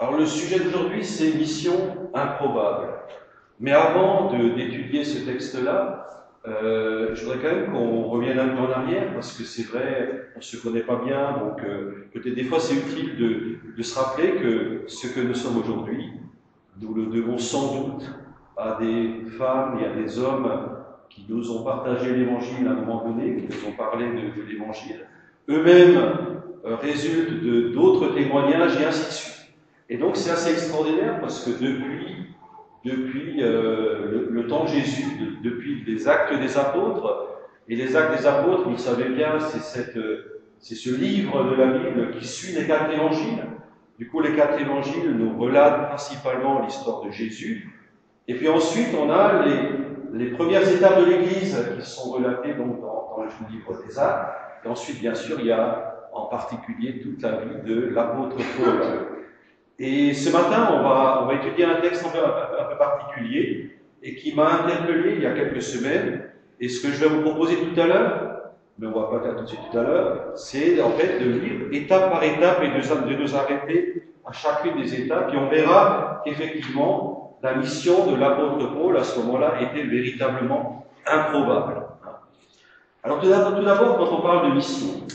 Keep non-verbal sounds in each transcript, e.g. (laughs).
Alors le sujet d'aujourd'hui, c'est mission improbable. Mais avant d'étudier ce texte-là, euh, je voudrais quand même qu'on revienne un peu en arrière, parce que c'est vrai, on ne se connaît pas bien, donc euh, peut-être des fois c'est utile de, de, se rappeler que ce que nous sommes aujourd'hui, nous le devons sans doute à des femmes et à des hommes qui nous ont partagé l'évangile à un moment donné, qui nous ont parlé de, de l'évangile. Eux-mêmes euh, résultent de d'autres témoignages et ainsi de suite. Et donc c'est assez extraordinaire parce que depuis, depuis euh, le, temps de Jésus, de, depuis les actes des apôtres, et les actes des apôtres, vous le savez bien, c'est ce livre de la Bible qui suit les quatre évangiles. Du coup, les quatre évangiles nous relatent principalement l'histoire de Jésus. Et puis ensuite, on a les, les premières étapes de l'Église qui sont relatées donc, dans le livre des Actes. Et ensuite, bien sûr, il y a en particulier toute la vie de l'apôtre Paul. Et ce matin, on va, on va étudier un texte un peu, particulier et qui m'a interpellé il y a quelques semaines. Et ce que je vais vous proposer tout à l'heure, mais on va pas faire tout de suite tout à l'heure, c'est en fait de lire étape par étape et de, de nous arrêter à chacune des étapes. Et on verra qu'effectivement, la mission de l'apôtre Paul à ce moment-là était véritablement improbable. Alors tout d'abord, quand on parle de mission,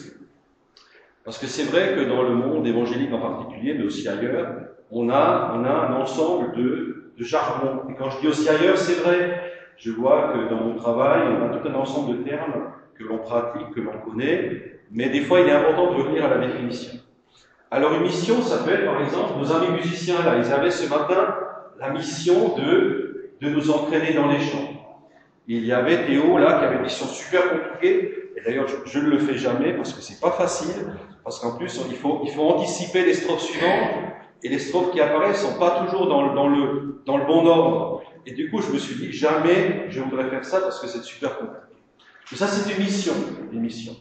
parce que c'est vrai que dans le monde évangélique en particulier, mais aussi ailleurs, on a, on a un ensemble de, de jargon. Et quand je dis aussi ailleurs, c'est vrai. Je vois que dans mon travail, on a tout un ensemble de termes que l'on pratique, que l'on connaît, mais des fois, il est important de revenir à la définition. Alors, une mission, ça peut être, par exemple, nos amis musiciens, là, ils avaient ce matin la mission de, de nous entraîner dans les chants. Il y avait Théo, là, qui avait une mission super compliquée, et d'ailleurs, je, ne le fais jamais parce que c'est pas facile, parce qu'en plus, il faut, anticiper les strophes suivantes, et les strophes qui apparaissent sont pas toujours dans le, bon ordre. Et du coup, je me suis dit, jamais je voudrais faire ça parce que c'est super compliqué. Mais ça, c'est une mission, une mission.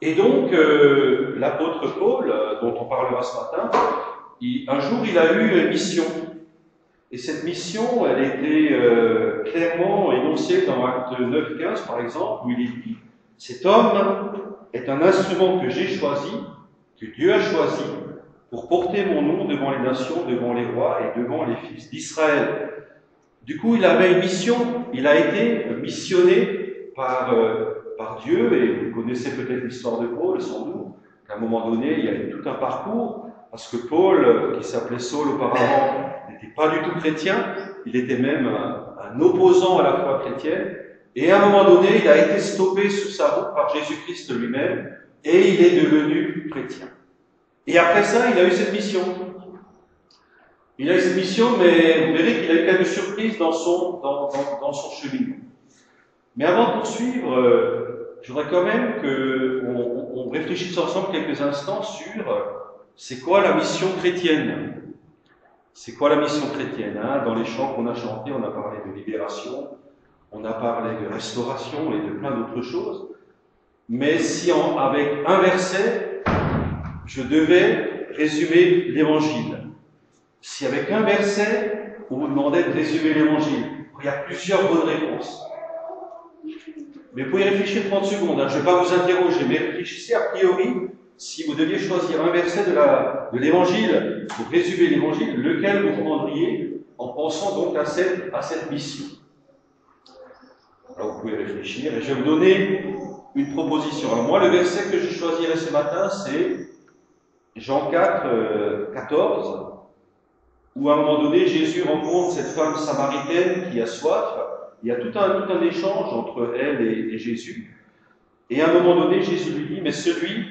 Et donc, euh, l'apôtre Paul, dont on parlera ce matin, un jour, il a eu une mission. Et cette mission, elle était euh, clairement énoncée dans Acte 9-15, par exemple, où il est dit Cet homme est un instrument que j'ai choisi, que Dieu a choisi, pour porter mon nom devant les nations, devant les rois et devant les fils d'Israël. Du coup, il avait une mission, il a été missionné par, euh, par Dieu, et vous connaissez peut-être l'histoire de Paul, sans doute, qu'à un moment donné, il y a eu tout un parcours, parce que Paul, qui s'appelait Saul auparavant, n'était pas du tout chrétien, il était même un, opposant à la foi chrétienne, et à un moment donné, il a été stoppé sous sa route par Jésus-Christ lui-même, et il est devenu chrétien. Et après ça, il a eu cette mission. Il a eu cette mission, mais vous verrez qu'il a eu quelques surprises dans son, dans, dans, dans son cheminement. Mais avant de poursuivre, euh, je voudrais quand même qu'on on réfléchisse ensemble quelques instants sur euh, c'est quoi la mission chrétienne? C'est quoi la mission chrétienne hein? Dans les chants qu'on a chantés, on a parlé de libération, on a parlé de restauration et de plein d'autres choses. Mais si avec un verset, je devais résumer l'évangile, si avec un verset, on vous demandait de résumer l'évangile, il y a plusieurs bonnes réponses. Mais vous pouvez réfléchir 30 secondes, hein. je ne vais pas vous interroger, mais réfléchissez a priori, si vous deviez choisir un verset de l'évangile de pour résumer l'évangile, lequel vous prendriez en pensant donc à cette, à cette mission? Alors vous pouvez réfléchir et je vais vous donner une proposition. Alors moi, le verset que je choisirais ce matin, c'est Jean 4, euh, 14, où à un moment donné, Jésus rencontre cette femme samaritaine qui a soif. Il y a tout un, tout un échange entre elle et, et Jésus. Et à un moment donné, Jésus lui dit, mais celui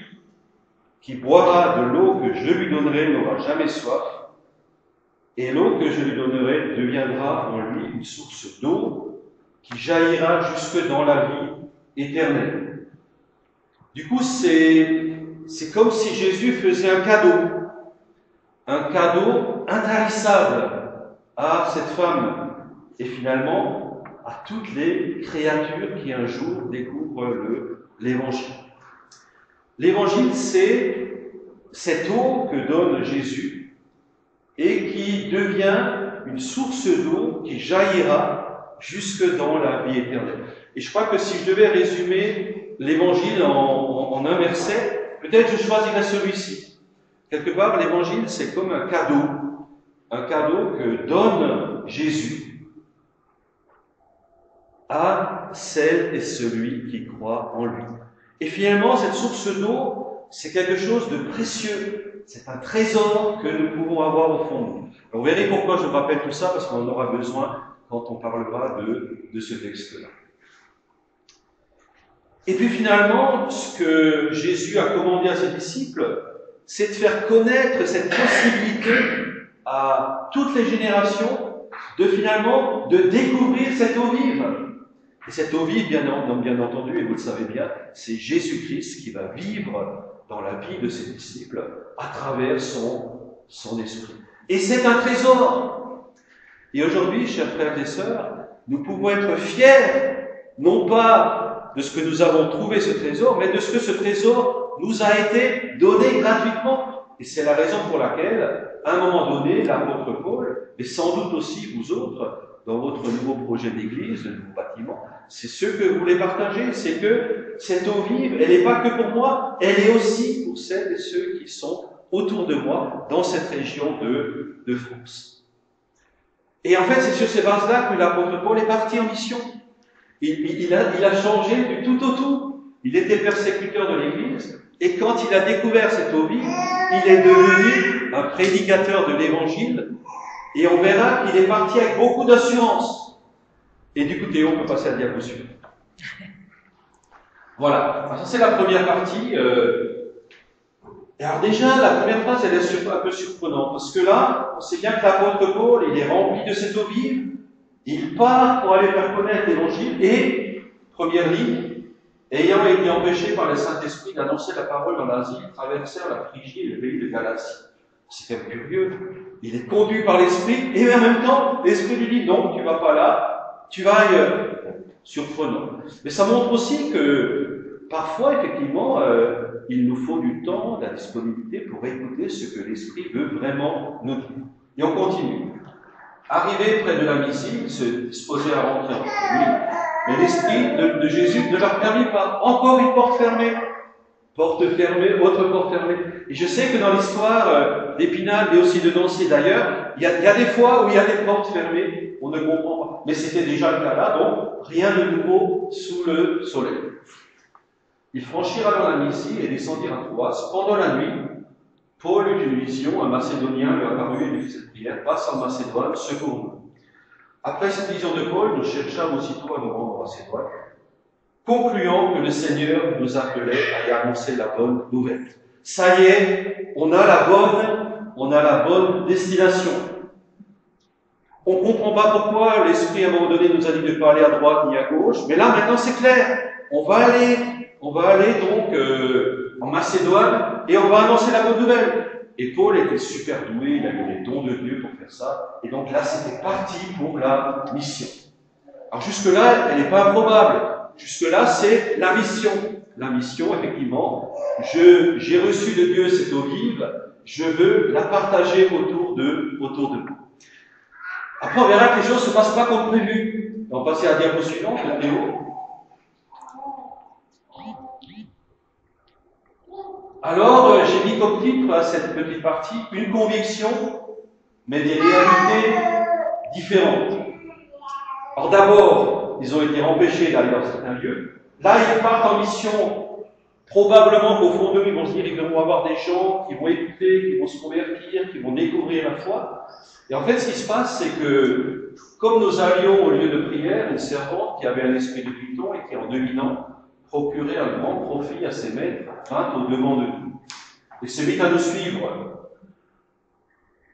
qui boira de l'eau que je lui donnerai n'aura jamais soif, et l'eau que je lui donnerai deviendra en lui une source d'eau qui jaillira jusque dans la vie éternelle. Du coup, c'est, c'est comme si Jésus faisait un cadeau, un cadeau intarissable à cette femme et finalement à toutes les créatures qui un jour découvrent le, l'évangile. L'évangile, c'est cette eau que donne Jésus et qui devient une source d'eau qui jaillira jusque dans la vie éternelle. Et je crois que si je devais résumer l'évangile en, un verset, peut-être je choisirais celui-ci. Quelque part, l'évangile, c'est comme un cadeau, un cadeau que donne Jésus à celle et celui qui croit en lui. Et finalement, cette source d'eau, c'est quelque chose de précieux. C'est un trésor que nous pouvons avoir au fond de nous. Vous verrez pourquoi je vous rappelle tout ça, parce qu'on en aura besoin quand on parlera de, de ce texte-là. Et puis finalement, ce que Jésus a commandé à ses disciples, c'est de faire connaître cette possibilité à toutes les générations de finalement de découvrir cette eau vive. Et cette eau vive, bien, bien entendu, et vous le savez bien, c'est Jésus-Christ qui va vivre dans la vie de ses disciples à travers son, son esprit. Et c'est un trésor. Et aujourd'hui, chers frères et sœurs, nous pouvons être fiers, non pas de ce que nous avons trouvé ce trésor, mais de ce que ce trésor nous a été donné gratuitement. Et c'est la raison pour laquelle, à un moment donné, l'apôtre Paul, et sans doute aussi vous autres, dans votre nouveau projet d'église, de nouveau bâtiment, c'est ce que vous voulez partager, c'est que cette eau vive, elle n'est pas que pour moi, elle est aussi pour celles et ceux qui sont autour de moi dans cette région de, France. Et en fait, c'est sur ces bases-là que l'apôtre Paul est parti en mission. Il a changé du tout au tout. Il était persécuteur de l'Église, et quand il a découvert cette eau vive, il est devenu un prédicateur de l'Évangile, et on verra qu'il est parti avec beaucoup d'assurance. Et du coup, Théo, on peut passer à la (laughs) diapositive. Voilà, ça c'est la première partie. Euh, et alors déjà, la première phrase, elle est un peu surprenante, parce que là, on sait bien que l'apôtre Paul, il est rempli de cette eau vive, il part pour aller faire connaître l'Évangile, et, première ligne, ayant été empêché par le Saint-Esprit d'annoncer la parole dans l'Asie, traversèrent la Phrygie et le pays de Galatie. C'est quand même curieux. Il est conduit par l'Esprit, et en même temps, l'Esprit lui dit, non, tu vas pas là, tu vas ailleurs. Surprenant. Mais ça montre aussi que, parfois, effectivement, euh, il nous faut du temps, de la disponibilité pour écouter ce que l'Esprit veut vraiment nous dire. Et on continue. Arrivé près de la Mysie, ils se disposaient à rentrer en. Mais l'Esprit de, de, Jésus ne leur permit pas. Encore une porte fermée. Porte fermée, autre porte fermée. Et je sais que dans l'histoire euh, d'Épinal et aussi de Nancy d'ailleurs, il y, a, des fois où il y a des portes fermées, on ne comprend pas. Mais c'était déjà le cas là, donc rien de nouveau sous le soleil. Ils franchirent alors la Mysie et descendirent à Troas. Pendant la nuit, Paul eut une vision, un Macédonien lui apparut et lui fit cette prière, passe en Macédoine, secours-nous. Après cette vision de Paul, nous cherchâmes aussitôt à nous rendre en Macédoine, concluant que le Seigneur nous appelait à y annoncer la bonne nouvelle. Ça y est, on a la bonne, on a la bonne destination. On ne comprend pas pourquoi l'Esprit à un moment donné nous a dit de pas aller à droite ni à gauche, mais là maintenant c'est clair. On va aller, on va aller donc euh, en Macédoine et on va annoncer la bonne nouvelle. Et Paul était super doué, il avait les dons de Dieu pour faire ça. Et donc là, c'était parti pour la mission. Alors jusque-là, elle n'est pas improbable. Jusque-là, c'est la mission. La mission, effectivement, j'ai reçu de Dieu cette eau vive, je veux la partager autour de, autour de nous. Après, on verra que les choses ne se passent pas comme prévu. On va passer à la diapo suivante, Théo. Alors, euh, j'ai mis comme titre à cette petite partie une conviction, mais des réalités différentes. Alors d'abord, ils ont été empêchés d'aller dans certains lieux. Là, ils partent en mission. Probablement qu'au fond d'eux, ils vont se dire, ils vont avoir des gens qui vont écouter, qui vont se convertir, qui vont découvrir la foi. Et en fait, ce qui se passe, c'est que, comme nous allions au lieu de prière, une servante qui avait un esprit de python et qui, en devinant, procurait un grand profit à ses maîtres, vint au-devant de nous, et se mit à nous suivre.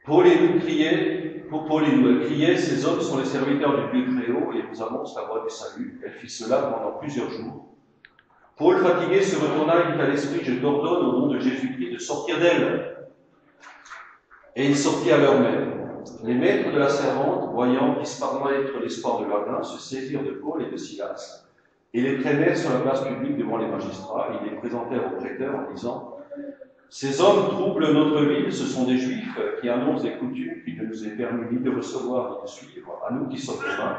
Paul et nous criait, pour Paul et nous criait, ces hommes sont les serviteurs du Dieu haut et nous annoncent la voie du salut. Elle fit cela pendant plusieurs jours. Paul, fatigué, se retourna et dit à l'esprit, je t'ordonne au nom de Jésus-Christ de sortir d'elle. Et il sortit à leur même. Les maîtres de la servante, voyant disparaître l'espoir de leur main, se saisirent de Paul et de Silas et les traînèrent sur la place publique devant les magistrats, et les présentèrent au prêteur en disant Ces hommes troublent notre ville, ce sont des juifs qui annoncent des coutumes qui ne nous est permis ni de recevoir ni de suivre, à nous qui sommes romains.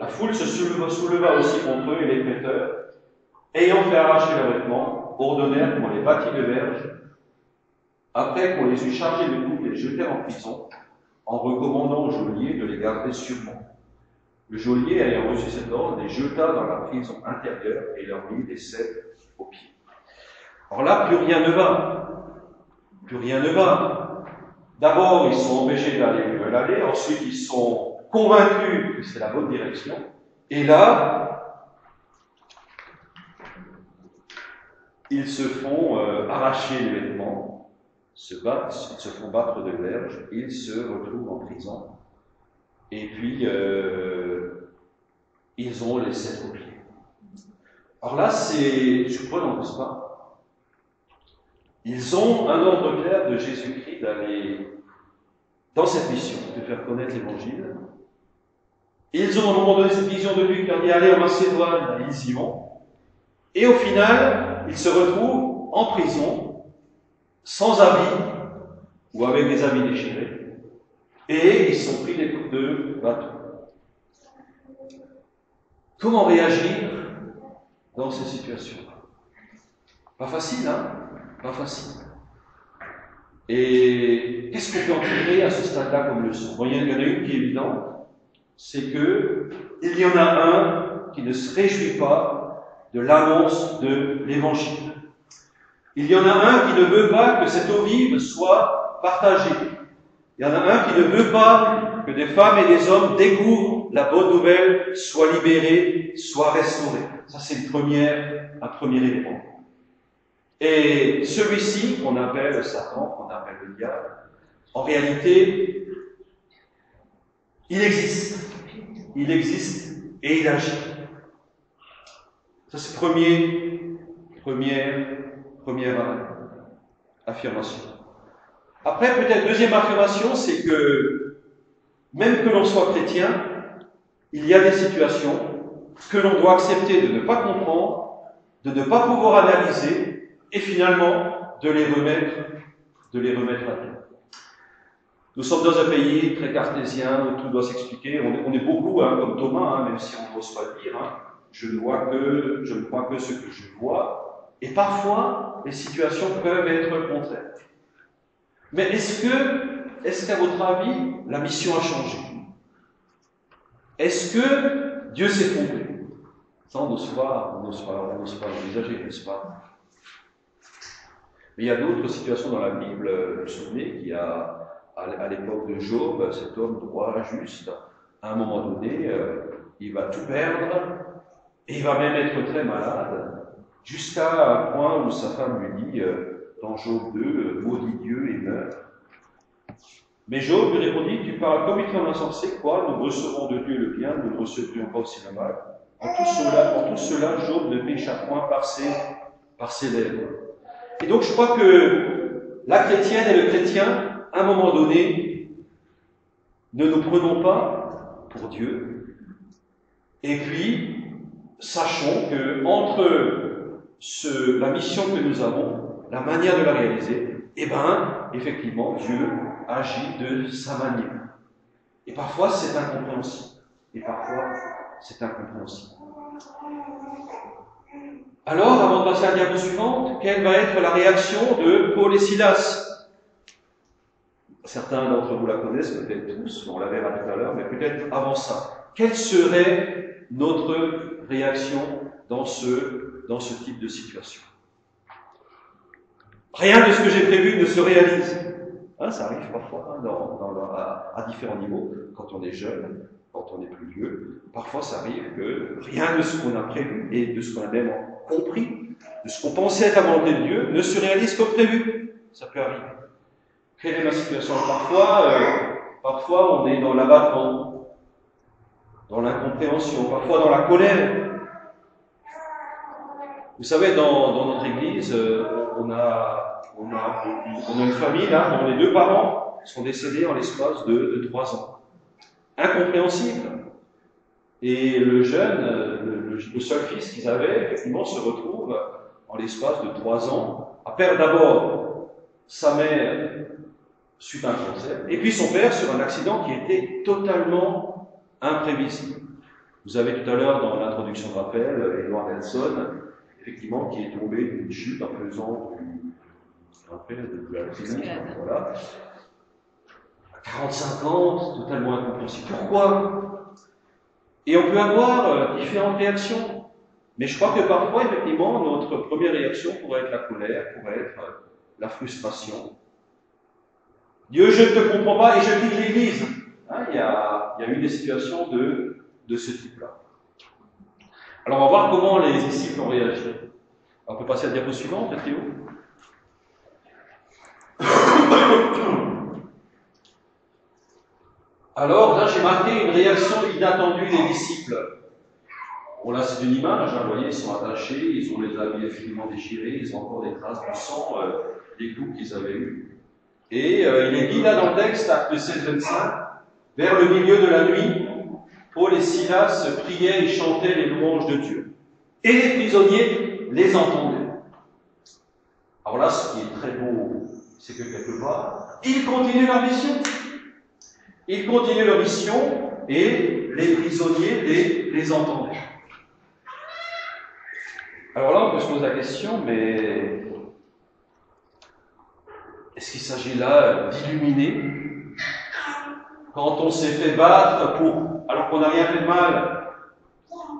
La foule se souleva, aussi contre eux, et les prêteurs, ayant fait arracher leurs vêtements, ordonnèrent qu'on les bâtit de verges après qu'on les eut chargés de tout, les jeter en prison, en recommandant au geôlier de les garder sûrement. Le geôlier, ayant reçu cet ordre, les jeta dans la prison intérieure et leur mit des cèpes aux pieds. Alors là, plus rien ne va. Plus rien ne va. D'abord, ils sont empêchés d'aller où ils veulent aller. Ensuite, ils sont convaincus que c'est la bonne direction. Et là, ils se font euh, arracher les vêtements, se battent, ils se font battre de verge, ils se retrouvent en prison. Et puis, euh, ils ont les sept au pied. Alors là, c'est surprenant, n'est-ce pas? Ils ont un ordre clair de Jésus-Christ d'aller dans cette mission, de faire connaître l'Évangile. Ils ont, au moment donné, cette vision de Luc, on dit aller en Macédoine, ils y vont. Et au final, ils se retrouvent en prison, sans habits, ou avec des habits déchirés, et ils sont pris des coups de bateau. Comment réagir dans ces situations? Pas facile, hein? Pas facile. Et qu'est-ce qu'on peut en tirer à ce stade-là comme leçon? Il y en a une qui est évidente, c'est que il y en a un qui ne se réjouit pas de l'annonce de l'évangile. Il y en a un qui ne veut pas que cette eau vive soit partagée. Il y en a un qui ne veut pas que des femmes et des hommes découvrent la bonne nouvelle, soient libérés, soient restaurés. Ça, c'est une première, un premier élément. Et celui-ci, qu'on appelle Satan, qu'on appelle le diable, en réalité, il existe. Il existe et il agit. Ça, c'est premier, première, première affirmation. Après, peut-être deuxième affirmation, c'est que même que l'on soit chrétien, il y a des situations que l'on doit accepter de ne pas comprendre, de ne pas pouvoir analyser, et finalement de les remettre, de les remettre à terre. Nous sommes dans un pays très cartésien où tout doit s'expliquer. On, est beaucoup, hein, comme Thomas, hein, même si on n'ose pas le dire. Hein. Je ne vois que, je ne que ce que je vois. Et parfois, les situations peuvent être contraires. Mais est-ce que, est-ce qu'à votre avis, la mission a changé? Est-ce que Dieu s'est trompé? Ça, on n'ose pas, on n'ose pas, envisager, n'est-ce pas? Mais il y a d'autres situations dans la Bible. Vous vous souvenez qu'il a, à l'époque de Job, cet homme droit, juste, à un moment donné, euh, il va tout perdre, et il va même être très malade, jusqu'à un point où sa femme lui dit, euh, dans Job 2, euh, maudit Dieu et meurt. Mais Job lui répondit, tu parles comme une insensé, quoi, nous recevons de Dieu le bien, nous ne recevrions pas aussi le mal. En tout cela, en tout cela Job ne pécha point par ses, par ses lèvres. Et donc je crois que la chrétienne et le chrétien, à un moment donné, ne nous prenons pas pour Dieu. Et puis, sachons que entre ce, la mission que nous avons la manière de la réaliser, eh bien, effectivement, Dieu agit de sa manière. Et parfois, c'est incompréhensible. Et parfois, c'est incompréhensible. Alors, avant de passer à la diapo suivante, quelle va être la réaction de Paul et Silas? Certains d'entre vous la connaissent, peut-être tous, on la verra tout à l'heure, mais peut-être avant ça. Quelle serait notre réaction dans ce, dans ce type de situation? Rien de ce que j'ai prévu ne se réalise. Hein, ça arrive parfois hein, à, différents niveaux, quand on est jeune, quand on est plus vieux. Parfois, ça arrive que rien de ce qu'on a prévu et de ce qu'on a même compris, de ce qu'on pensait être la volonté de Dieu, ne se réalise comme prévu. Ça peut arriver. Quelle est la situation Parfois, euh, parfois, on est dans l'abattement, dans l'incompréhension, parfois dans la colère. Vous savez, dans, dans notre Église, euh, on a, on, a, une famille là dont les deux parents sont décédés en l'espace de, trois ans. Incompréhensible. Et le jeune, le, seul fils qu'ils avaient, effectivement, se retrouve en l'espace de trois ans à perdre d'abord sa mère suite à un cancer, et puis son père sur un accident qui était totalement imprévisible. Vous avez tout à l'heure, dans l'introduction de rappel, Edward Nelson, effectivement, qui est tombé d'une chute en faisant après, de la voilà. 40-50, totalement incompréhensible. Pourquoi Et on peut avoir euh, différentes réactions. Mais je crois que parfois, effectivement, notre première réaction pourrait être la colère, pourrait être euh, la frustration. Dieu, je ne te comprends pas et je quitte l'Église. Hein, il, y a, eu des situations de, de ce type-là. Alors on va voir comment les disciples ont réagi. On peut passer à la diapo suivante, Théo. Alors là, j'ai marqué une réaction inattendue des disciples. Bon, là, c'est une image, hein, vous voyez, ils sont attachés, ils ont les habits infiniment déchirés, ils ont encore des traces de sang euh, des coups qu'ils avaient eus. Et euh, il est dit là dans le texte, acte 16, 25, vers le milieu de la nuit, Paul et Silas priaient et chantaient les louanges de Dieu. Et les prisonniers les entendaient. Alors là, ce qui est très beau, c'est que quelque part, ils continuent leur mission. Ils continuent leur mission et les prisonniers les, les entendaient. Alors là, on peut se poser la question, mais est-ce qu'il s'agit là d'illuminer? Quand on s'est fait battre pour, alors qu'on n'a rien fait de mal,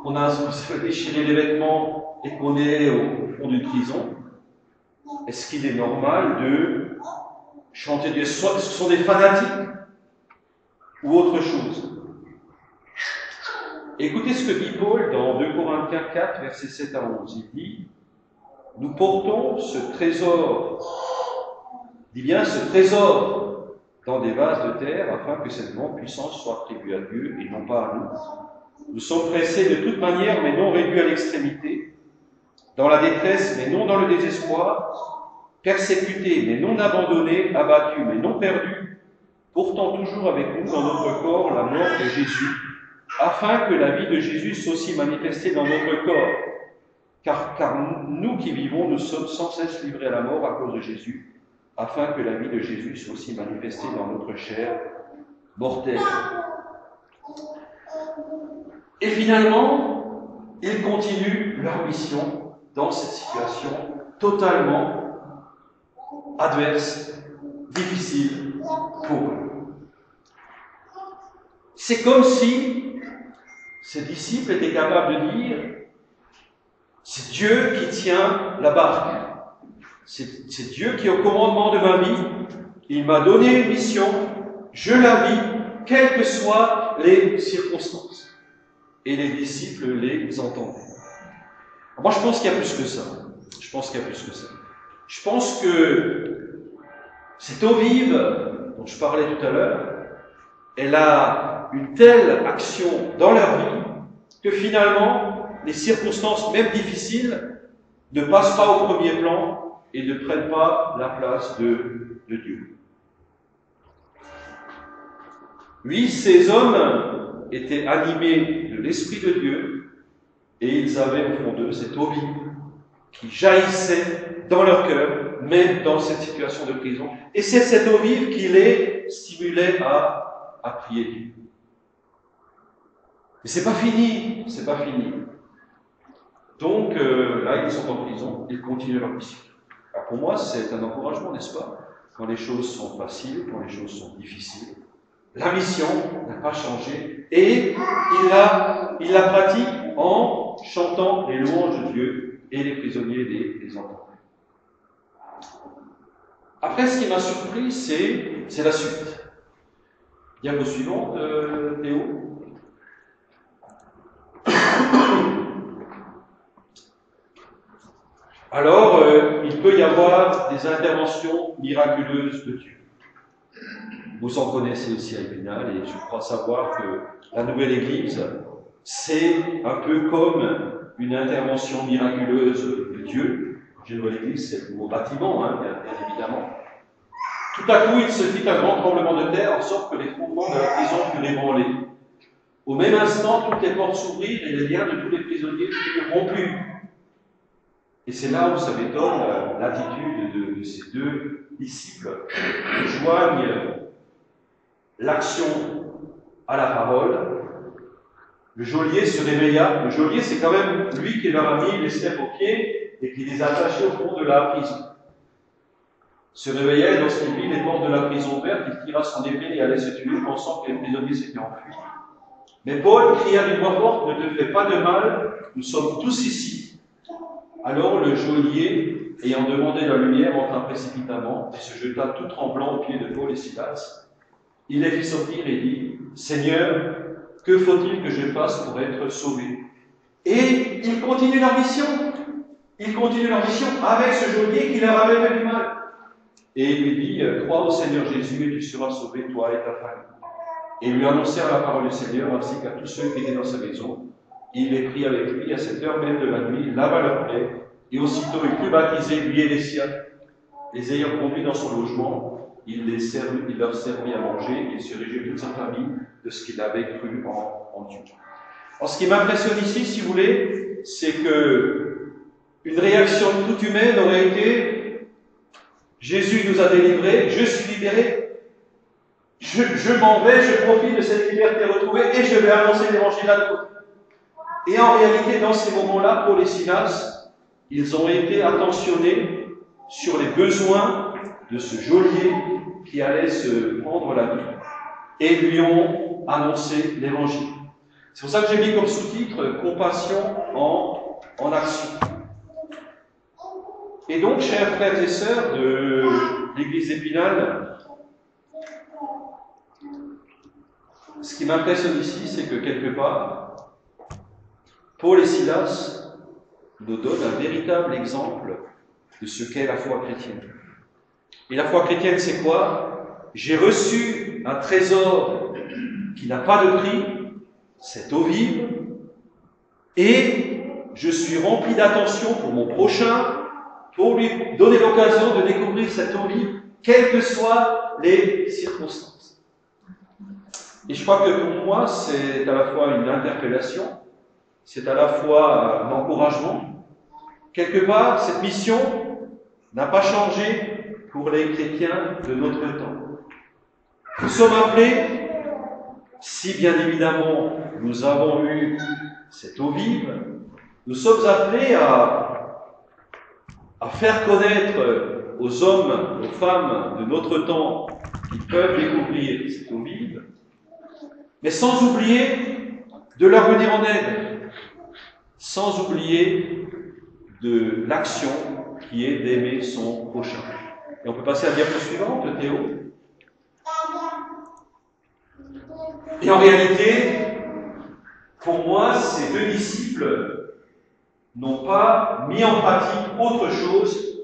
qu'on a fait déchirer les vêtements et qu'on est au fond d'une prison, est-ce qu'il est normal de chanter Dieu? Ce sont des fanatiques? Ou autre chose. Écoutez ce que dit Paul dans 2 Corinthiens 4, versets 7 à 11. Il dit Nous portons ce trésor, dit bien ce trésor, dans des vases de terre, afin que cette grande puissance soit attribuée à Dieu et non pas à nous. Nous sommes pressés de toute manière, mais non réduits à l'extrémité, dans la détresse, mais non dans le désespoir, persécutés, mais non abandonnés, abattus, mais non perdus, portant toujours avec nous dans notre corps la mort de Jésus, afin que la vie de Jésus soit aussi manifestée dans notre corps. Car, car nous qui vivons, nous sommes sans cesse livrés à la mort à cause de Jésus, afin que la vie de Jésus soit aussi manifestée dans notre chair mortelle. Et finalement, ils continuent leur mission dans cette situation totalement adverse, difficile pour eux. C'est comme si ces disciples étaient capables de dire, c'est Dieu qui tient la barque. C'est Dieu qui est au commandement de ma vie. Il m'a donné une mission. Je la vis, quelles que soient les circonstances. Et les disciples les entendaient. Moi, je pense qu'il y a plus que ça. Je pense qu'il y a plus que ça. Je pense que cette eau vive dont je parlais tout à l'heure, elle a une telle action dans leur vie que finalement, les circonstances, même difficiles, ne passent pas au premier plan et ne prennent pas la place de, Dieu. Oui, ces hommes étaient animés de l'Esprit de Dieu et ils avaient au fond d'eux cette eau vive qui jaillissait dans leur cœur, même dans cette situation de prison. Et c'est cette eau vive qui les stimulait à, prier. Mais c'est pas fini, c'est pas fini. Donc euh, là, ils sont en prison, ils continuent leur mission. Pour moi, c'est un encouragement, n'est-ce pas Quand les choses sont faciles, quand les choses sont difficiles, la mission n'a pas changé et il la, pratique en chantant les louanges de Dieu et les prisonniers les, les entendent. Après, ce qui m'a surpris, c'est la suite. Diapo suivante, euh, Théo. alors euh, il peut y avoir des interventions miraculeuses de Dieu. Vous en connaissez aussi à Épinal et je crois savoir que la nouvelle Église, c'est un peu comme une intervention miraculeuse de Dieu. Quand j'ai nouvelle Église, c'est le nouveau bâtiment, hein, bien, évidemment. Tout à coup, il se fit un grand tremblement de terre, en sorte que les fondements de la prison furent ébranlés. Au même instant, toutes les portes s'ouvrirent et les liens de tous les prisonniers furent rompus. Et c'est là où ça m'étonne euh, l'attitude de, ces deux disciples qui joignent l'action à la parole. Le geôlier se réveilla. Le geôlier, c'est quand même lui qui leur a mis les steppes aux pieds et qui les a attachés au fond de la prison. se réveillait lorsqu'il vit les portes de la prison ouvertes, il tira son épée et allait se tuer, pensant que les prisonniers s'étaient enfuis. Mais Paul cria d'une voix forte, ne te fais pas de mal, nous sommes tous ici. Alors le geôlier, ayant demandé la lumière, entra précipitamment et se jeta tout tremblant aux pieds de Paul et Silas. Il les fit sortir et dit, Seigneur, que faut-il que je fasse pour être sauvé? Et il continue leur mission. Il continue leur mission avec ce geôlier qui leur avait fait du mal. Et il lui dit, crois au Seigneur Jésus et tu seras sauvé, toi et ta famille. Et ils lui annoncèrent la parole du Seigneur ainsi qu'à tous ceux qui étaient dans sa maison. Il les prit avec lui à cette heure même de la nuit, lava leur plaie, et aussitôt il fut baptisé, lui et les siens. Les ayant conduits dans son logement, il, il leur servit à manger, et il se réjouit toute sa famille de ce qu'il avait cru en, en Dieu. Alors, ce qui m'impressionne ici, si vous voulez, c'est que une réaction toute humaine aurait été Jésus nous a délivrés, je suis libéré, je, m'en vais, je profite de cette liberté retrouvée et je vais annoncer l'évangile à d'autres. Et en réalité, dans ces moments-là, pour les Silas, ils ont été attentionnés sur les besoins de ce geôlier qui allait se prendre la vie et lui ont annoncé l'évangile. C'est pour ça que j'ai mis comme sous-titre Compassion en action. Et donc, chers frères et sœurs de l'Église épinale, ce qui m'impressionne ici, c'est que quelque part, Paul et Silas nous donnent un véritable exemple de ce qu'est la foi chrétienne. Et la foi chrétienne, c'est quoi? J'ai reçu un trésor qui n'a pas de prix, cette eau vive, et je suis rempli d'attention pour mon prochain, pour lui donner l'occasion de découvrir cette eau vive, quelles que soient les circonstances. Et je crois que pour moi, c'est à la fois une interpellation, c'est à la fois un encouragement. Quelque part, cette mission n'a pas changé pour les chrétiens de notre temps. Nous sommes appelés, si bien évidemment nous avons eu cette eau vive, nous sommes appelés à, à faire connaître aux hommes, aux femmes de notre temps qui peuvent découvrir eau vive, mais sans oublier de leur venir en aide, sans oublier de l'action qui est d'aimer son prochain. Et on peut passer à la diapo suivante, Théo. Et en réalité, pour moi, ces deux disciples n'ont pas mis en pratique autre chose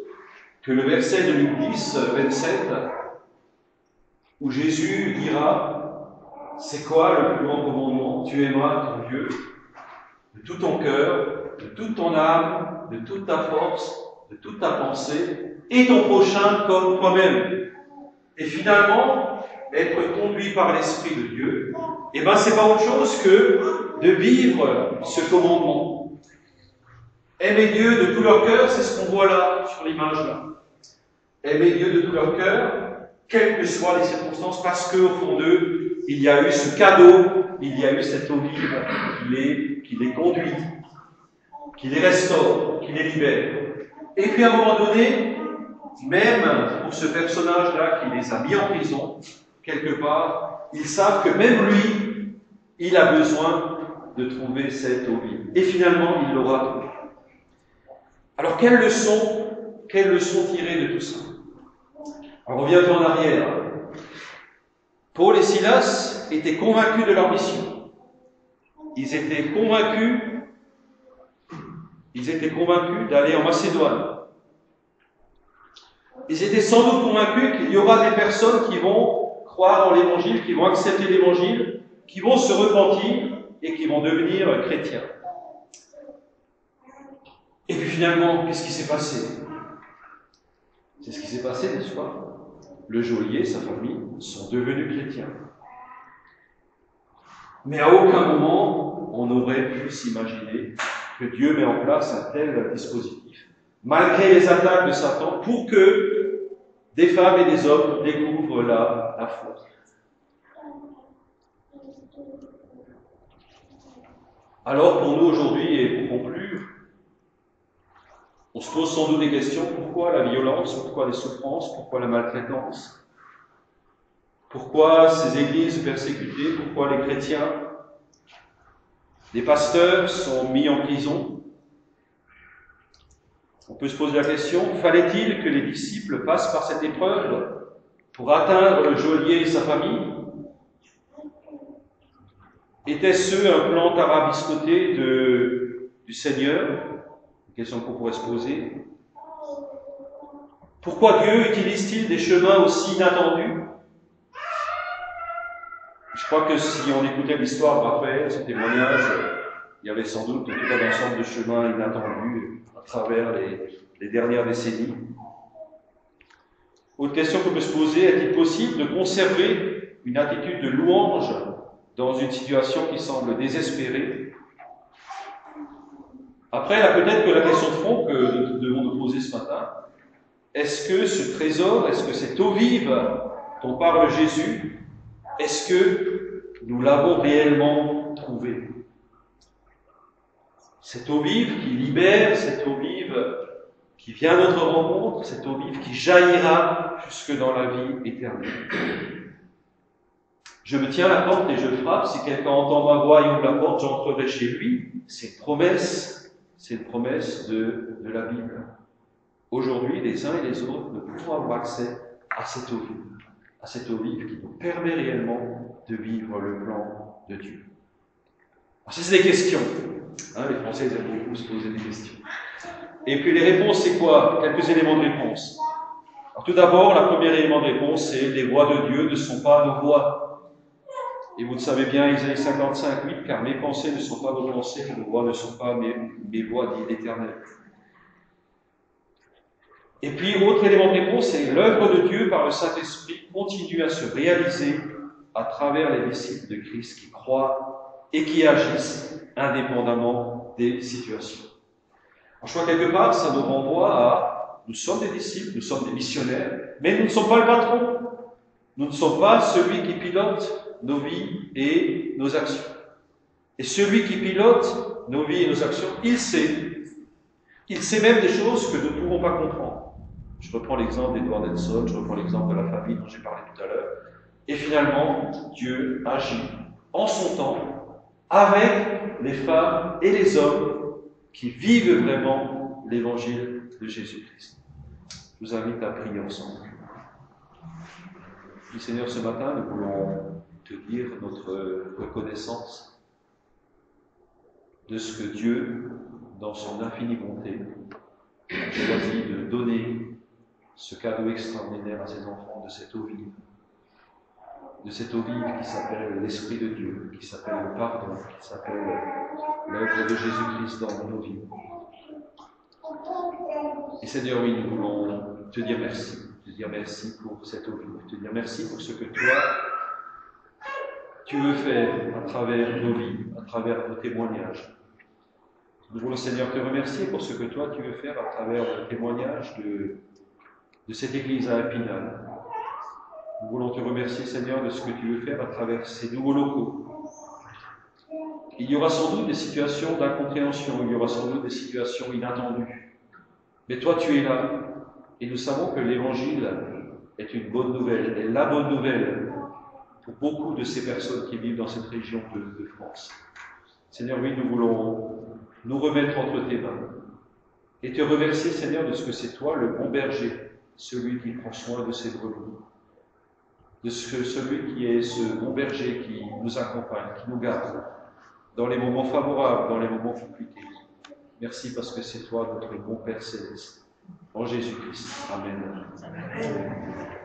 que le verset de Luc 10, 27, où Jésus dira, c'est quoi le plus grand commandement? Tu aimeras ton Dieu de tout ton cœur, de toute ton âme, de toute ta force, de toute ta pensée, et ton prochain comme toi-même. Et finalement, être conduit par l'Esprit de Dieu, eh ben, c'est pas autre chose que de vivre ce commandement. Aimer Dieu de tout leur cœur, c'est ce qu'on voit là, sur l'image là. Aimer Dieu de tout leur cœur, quelles que soient les circonstances, parce qu'au fond d'eux, il y a eu ce cadeau, il y a eu cette eau qui les, conduit, qui les restaure, qui les libère. Et puis à un moment donné, même pour ce personnage-là qui les a mis en prison, quelque part, ils savent que même lui, il a besoin de trouver cette eau. Et finalement, il l'aura trouvé. Alors, quelle leçon, quelle leçon tirer de tout ça? On revient en arrière. Paul et Silas étaient convaincus de leur mission. Ils étaient convaincus, ils étaient convaincus d'aller en Macédoine. Ils étaient sans doute convaincus qu'il y aura des personnes qui vont croire en l'évangile, qui vont accepter l'évangile, qui vont se repentir et qui vont devenir chrétiens. Et puis finalement, qu'est-ce qui s'est passé? C'est ce qui s'est passé, n'est-ce pas? Le geôlier et sa famille sont devenus chrétiens. Mais à aucun moment, on n'aurait pu s'imaginer que Dieu met en place un tel dispositif, malgré les attaques de Satan, pour que des femmes et des hommes découvrent la, la foi. Alors pour nous aujourd'hui, et pour conclure, On se pose sans doute des questions. Pourquoi la violence? Pourquoi les souffrances? Pourquoi la maltraitance? Pourquoi ces églises persécutées? Pourquoi les chrétiens? Les pasteurs sont mis en prison. On peut se poser la question, fallait-il que les disciples passent par cette épreuve pour atteindre le geôlier et sa famille? Était-ce un plan tarabiscoté du Seigneur? Question qu'on pourrait se poser. Pourquoi Dieu utilise-t-il des chemins aussi inattendus? Je crois que si on écoutait l'histoire de Raphaël, ce témoignage, il y avait sans doute tout un ensemble de chemins inattendus à travers les, les dernières décennies. Autre question qu'on peut se poser, est-il possible de conserver une attitude de louange dans une situation qui semble désespérée? Après, là, peut-être que la question de fond que nous devons nous poser ce matin, est-ce que ce trésor, est-ce que cette eau vive dont parle Jésus, est-ce que nous l'avons réellement trouvé? Cette eau vive qui libère, cette eau vive qui vient à notre rencontre, cette eau vive qui jaillira jusque dans la vie éternelle. Je me tiens à la porte et je frappe. Si quelqu'un entend ma voix et ouvre la porte, j'entrerai chez lui. C'est une promesse, c'est une promesse de, de la Bible. Aujourd'hui, les uns et les autres, nous pouvons avoir accès à cette eau vive, à cette eau vive qui nous permet réellement de vivre le plan de Dieu. Alors, ça, c'est des questions. Hein, les Français ils aiment beaucoup se poser des questions. Et puis les réponses, c'est quoi? Quelques éléments de réponse. Alors, tout d'abord, le premier élément de réponse, c'est les voix de Dieu ne sont pas nos voix. Et vous le savez bien, Isaïe 55, 8, car mes pensées ne sont pas vos pensées, mes voix ne sont pas mes, mes voix, dit l'Éternel. Et puis, autre élément de réponse, c'est l'œuvre de Dieu par le Saint-Esprit continue à se réaliser à travers les disciples de Christ qui croient et qui agissent indépendamment des situations. je crois quelque part, ça nous renvoie à nous sommes des disciples, nous sommes des missionnaires, mais nous ne sommes pas le patron. Nous ne sommes pas celui qui pilote nos vies et nos actions. Et celui qui pilote nos vies et nos actions, il sait. Il sait même des choses que nous ne pouvons pas comprendre. Je reprends l'exemple d'Edward Edson, je reprends l'exemple de la famille dont j'ai parlé tout à l'heure. Et finalement, Dieu agit en son temps avec les femmes et les hommes qui vivent vraiment l'évangile de Jésus-Christ. Je vous invite à prier ensemble. Du Seigneur, ce matin, nous voulons te dire notre reconnaissance de ce que Dieu, dans son infinie bonté, a choisi de donner ce cadeau extraordinaire à ses enfants de cette eau vive, de cette eau vive qui s'appelle l'Esprit de Dieu, qui s'appelle le pardon, qui s'appelle l'œuvre de Jésus-Christ dans nos vies. Et Seigneur, oui, nous voulons te dire merci, te dire merci pour cette eau vive, te dire merci pour ce que toi, tu veux faire à travers nos vies, à travers nos témoignages. Nous voulons, Seigneur, te remercier pour ce que toi tu veux faire à travers le témoignage de, cette Église à Épinal. Nous voulons te remercier, Seigneur, de ce que tu veux faire à travers ces nouveaux locaux. Il y aura sans doute des situations d'incompréhension, il y aura sans doute des situations inattendues. Mais toi, tu es là. Et nous savons que l'Évangile est une bonne nouvelle, est la bonne nouvelle pour beaucoup de ces personnes qui vivent dans cette région de, France. Seigneur, oui, nous voulons nous remettre entre tes mains et te remercier, Seigneur, de ce que c'est toi, le bon berger, celui qui prend soin de ses brebis, de ce que celui qui est ce bon berger qui nous accompagne, qui nous garde dans les moments favorables, dans les moments compliqués. Merci parce que c'est toi, notre bon Père céleste. En Jésus-Christ. Amen. Amen.